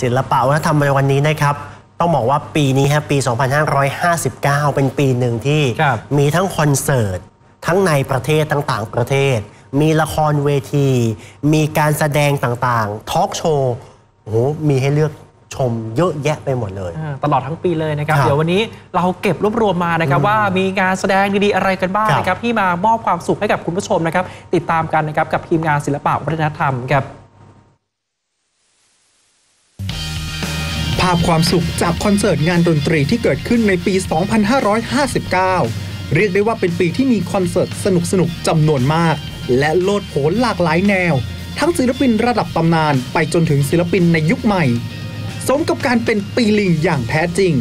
ศิลปะวัฒนธรรมในวันนี้นะครับ ต้องบอกว่าปีนี้ฮะปี 2559 เป็นปีหนึ่งที่ครับมีทั้งคอนเสิร์ต ทั้งในประเทศทั้งต่างประเทศ มีละครเวที มีการแสดงต่างๆทอล์กโชว์โอ้โหมีให้เลือกชมเยอะแยะไปหมดเลยอ่าตลอดทั้งปีเลยนะครับครับ เดี๋ยววันนี้เราเก็บรวบรวมมานะครับอืมว่ามีงานแสดงดีๆอะไรกันบ้างครับนะครับ ที่มามอบความสุขให้กับคุณผู้ชมนะครับ ติดตามกันนะครับกับทีมงานศิลปะวัฒนธรรมครับาพความสุขจากคอนเสิร์ตงานดนตรีที่เกิดขึ้นในปี 2559 เรียกได้ว่าเป็นปีที่มีคอนเสิร์ตสนุกๆจำนวนมาก และโลดโผนหลากหลายแนว ทั้งศิลปินระดับตำนานไปจนถึงศิลปินในยุคใหม่ สมกับการเป็นปีลิงอย่างแท้จริง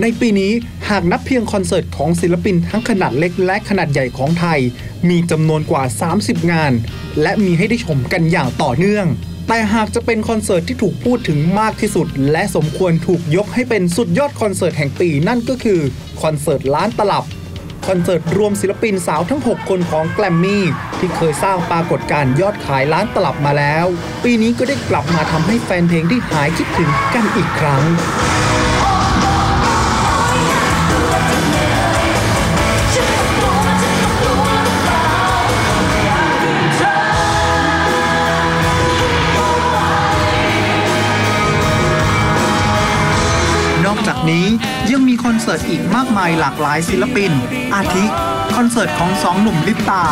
ในปีนี้หากนับเพียงคอนเสิร์ตของศิลปินทั้งขนาดเล็กและขนาดใหญ่ของไทย มีจำนวนกว่า 30 งาน และมีให้ได้ชมกันอย่างต่อเนื่อง แต่หากจะเป็นคอนเสิร์ตที่ถูกพูดถึงมากที่สุด และสมควรถูกยกให้เป็นสุดยอดคอนเสิร์ตแห่งปีนั่นก็คือคอนเสิร์ตล้านตลับคอนเสิร์ตรวมศิลปินสาวทั้ง 6 คนของแกลมมี่ที่เคยสร้างปรากฏการณ์ยอดขายล้านตลับมาแล้ว ปีนี้ก็ได้กลับมาทำให้แฟนเพลงที่หายคิดถึงกันอีกครั้ง นี้ยังมีคอนเสิร์ตอีกมากมายหลากหลายศิลปิน อาทิคอนเสิร์ตของสองหนุ่มลิปตา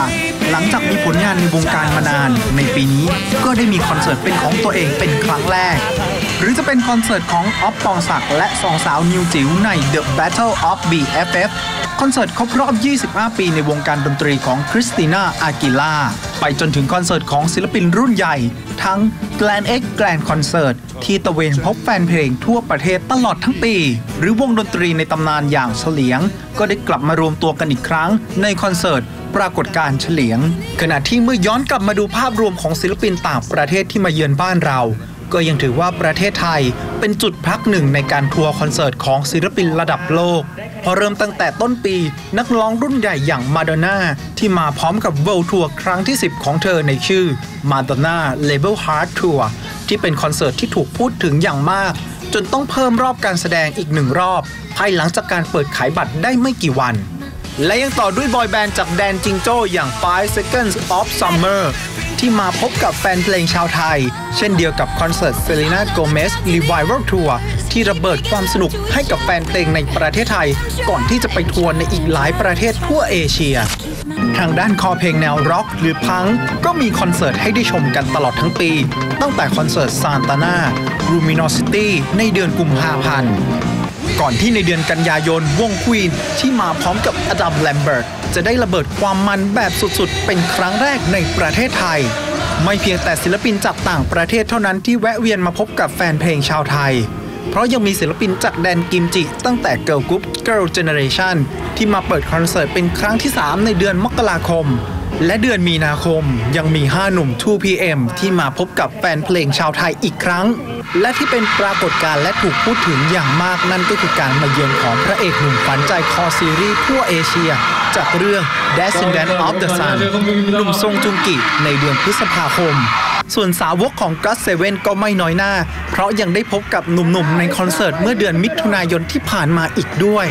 หลังจากมีผลงานในวงการมานาน ในปีนี้ก็ได้มีคอนเสิร์ตเป็นของตัวเองเป็นครั้งแรก หรือจะเป็นคอนเสิร์ตของออฟปองศักดิ์และสองสาวนิวจิ๋วใน The Battle of BFF คอนเสิร์ตครบรอบ 25 ปีในวงการดนตรีของคริสติน่าอากีล่าร์ไปจนถึงคอนเสิร์ตของศิลปินรุ่นใหญ่ ทั้ง Grand Ex' Grand Concert ที่ตระเวนพบแฟนเพลงทั่วประเทศตลอดทั้งปี หรือวงดนตรีในตำนานอย่างเฉลียง ก็ได้กลับมารวมตัวกันอีกครั้งในคอนเสิร์ตปรากฏการณ์เฉลียง ขณะที่เมื่อย้อนกลับมาดูภาพรวมของศิลปินต่างประเทศที่มาเยือนบ้านเรา ก็ยังถือว่าประเทศไทยเป็นจุดพักหนึ่งในการทัวร์คอนเสิร์ตของศิลปินระดับโลก พอเริ่มตั้งแต่ต้นปีนักร้องรุ่นใหญ่อย่างมาดอนน่าที่มาพร้อมกับ World Tour ครั้งที่ 10 ของเธอในชื่อ Madonna Label Heart Tour ที่เป็นคอนเสิร์ตที่ถูกพูดถึงอย่างมาก จนต้องเพิ่มรอบการแสดงอีกหนึ่งรอบ ภายหลังจากการเปิดขายบัตรได้ไม่กี่วัน และยังต่อด้วยบอยแบนด์จากแดนจิงโจ้อย่าง 5 Seconds of Summer ที่มาพบกับแฟนเพลงชาวไทย เช่นเดียวกับคอนเสิร์ต Selena Gomez Revival Tour ที่ระเบิดความสนุกให้กับแฟนเพลงในประเทศไทย ก่อนที่จะไปทัวร์ในอีกหลายประเทศทั่วเอเชีย ทางด้านคอเพลงแนวร็อกหรือพังก์ก็มีคอนเสิร์ตให้ได้ชมกันตลอดทั้งปี ตั้งแต่คอนเสิร์ตซานตาน่า Luminosity ในเดือนกุมภาพันธ์ ก่อนที่ในเดือนกันยายนวงควีนที่มาพร้อมกับอดัมแลมเบิร์ตจะได้ระเบิดความมันแบบสุดๆ เป็นครั้งแรกในประเทศไทย ไม่เพียงแต่ศิลปินจากต่างประเทศเท่านั้นที่แวะเวียนมาพบกับแฟนเพลงชาวไทย เพราะยังมีศิลปินจากแดนกิมจิ ตั้งแต่เกิ ร์ลกรุ๊ป Girls' Generation ที่มาเปิดคอนเสิร์ตเป็นครั้งที่ 3 ในเดือนมกราคม และเดือนมีนาคมยังมี 5 หนุ่ม 2PM ที่มาพบกับแฟนเพลงชาวไทยอีกครั้ง และที่เป็นปรากฏการณ์และถูกพูดถึงอย่างมากนั่นก็คือการมาเยือนของพระเอกหนุ่มฝันใจคอซีรีส์ทั่วเอเชีย จากเรื่อง Descendant of the Sun หนุ่มทรงจุงกิในเดือนพฤษภาคม ส่วนสาวกของ God Seven ก็ไม่น้อยหน้า เพราะยังได้พบกับหนุ่มๆในคอนเสิร์ตเมื่อเดือนมิถุนายนที่ผ่านมาอีกด้วย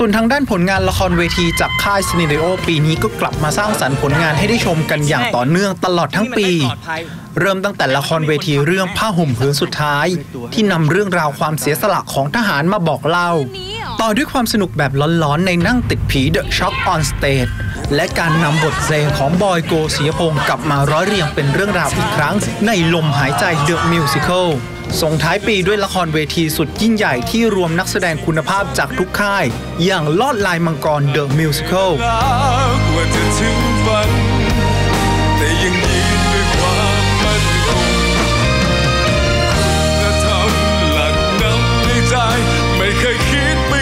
ส่วนทางด้านผลงานละครเวทีจากค่ายซีเนริโอปีนี้ก็กลับมาสร้างสรรค์ผลงานให้ได้ชมกันอย่างต่อเนื่องตลอดทั้งปี เริ่มตั้งแต่ละครเวทีเรื่องผ้าห่มผืนสุดท้าย ที่นำเรื่องราวความเสียสละของทหารมาบอกเล่า ต่อด้วยความสนุกแบบหลอนๆ ในนั่งติดผี The Shock on Stage และการนำบทเพลงของบอยโกศิยพงศ์กลับมาร้อยเรียงเป็นเรื่องราวอีกครั้ง ในลมหายใจ The Musical ส่ ส่งท้ายปีด้วยละครเวทีสุดยิ่งใหญ่ที่รวมนักแสดงคุณภาพจากทุกค่าย อย่างลอดลายมังกร The Musical รักว่าจะถึงฝันแต่ยังยืนด้วยควลไม่เคยคิดไป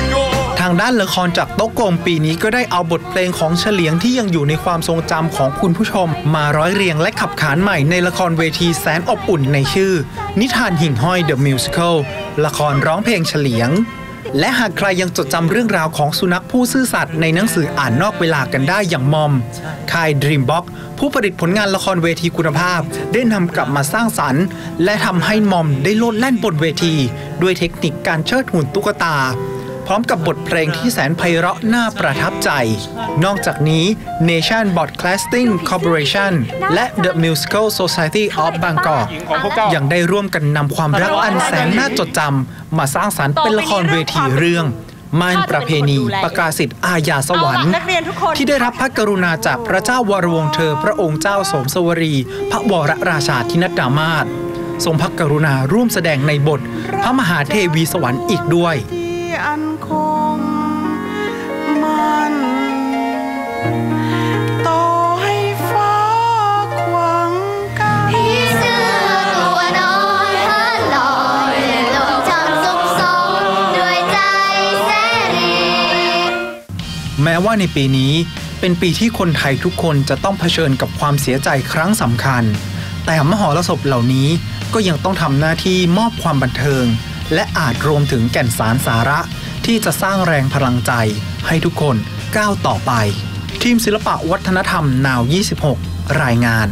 างด้านละครจากโต๊ะกลมปีนี้ก็ได้เอาบทเพลงของเฉลียงที่ยังอยู่ในความทรงจำของคุณผู้ชม มาร้อยเรียงและขับขานใหม่ในละครเวทีแสนอบอุ่นในชื่อ นิทานหิ่งห้อย The Musical ละครร้องเพลงเฉลียง และหากใครยังจดจำเรื่องราวของสุนัขผู้ซื่อสัตย์ในหนังสืออ่านนอกเวลากันได้อย่างมอมค่าย Dreambox ผู้ผลิตผลงานละครเวทีคุณภาพ ได้นำกลับมาสร้างสรรค์ และทำให้มอมได้โลดแล่นบนเวที ด้วยเทคนิคการเชิดหุ่นตุ๊กตา พร้อมกับบทเพลงที่แสนไพเราะน่าประทับใจ นอกจากนี้ Nation Broadcasting Corporation และ The Musical Society of Bangkok ยังได้ร่วมกันนำความรักอันแสนน่าจดจำมาสร้างสรรค์เป็นละครเวทีเรื่องม่านประเพณีประกาศสิทธิ์อาญาสวรรค์นักเรียนทุกคนที่ได้รับพระกรุณาจากพระเจ้าวรวงศ์เธอ พระองค์เจ้าสมสวรี พระวรราชาธินัดดามาศทรงพระกรุณาร่วมแสดงในบท พระมหาเทวีสวรรค์อีกด้วยที่ อันคงมันต่อให้ฟ้าขวางกันผีเสื้อตัวน้อยเฮิร์ลอยลงจำสุขสมด้วยใจแสรีแม้ว่าในปีนี้เป็นปีที่คนไทยทุกคนจะต้องเผชิญกับความเสียใจครั้งสำคัญ แต่มหรสพเหล่านี้ก็ยังต้องทำหน้าที่มอบความบันเทิง และอาจรวมถึงแก่นสารสาระ ที่จะสร้างแรงพลังใจ ให้ทุกคนก้าวต่อไป ทีมศิลปะวัฒนธรรมนาว 26 รายงาน